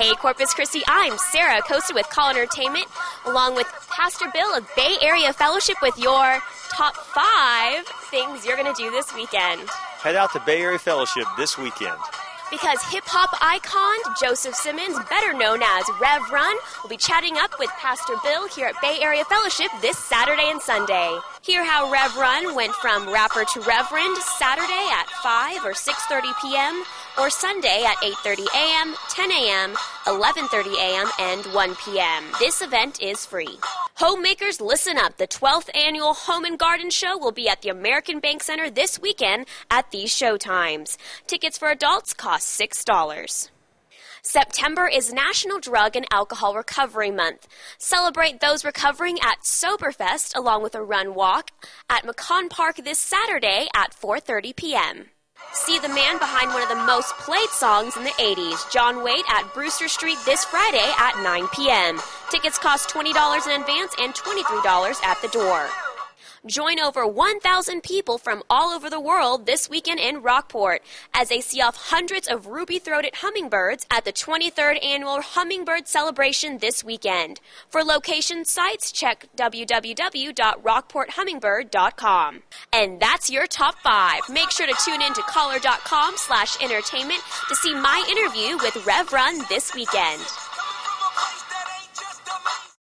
Hey Corpus Christi, I'm Sarah Acosta with Caller Entertainment, along with Pastor Bill of Bay Area Fellowship with your top five things you're going to do this weekend. Head out to Bay Area Fellowship this weekend. Because hip hop icon Joseph Simmons, better known as Rev Run, will be chatting up with Pastor Bill here at Bay Area Fellowship this Saturday and Sunday. Hear how Rev Run went from rapper to reverend Saturday at 5 or 6:30 p.m. or Sunday at 8:30 a.m., 10 a.m., 11:30 a.m., and 1 p.m. This event is free. Homemakers, listen up. The 12th annual Home and Garden Show will be at the American Bank Center this weekend at these show times. Tickets for adults cost $6. September is National Drug and Alcohol Recovery Month. Celebrate those recovering at Soberfest along with a run walk at Macon Park this Saturday at 4:30 p.m. See the man behind one of the most played songs in the 80s, John Waite, at Brewster Street this Friday at 9 p.m. Tickets cost $20 in advance and $23 at the door. Join over 1,000 people from all over the world this weekend in Rockport as they see off hundreds of ruby throated hummingbirds at the 23rd annual Hummingbird Celebration this weekend. For location sites, check www.rockporthummingbird.com. And that's your top five. Make sure to tune in to caller.com slash entertainment to see my interview with Rev Run this weekend.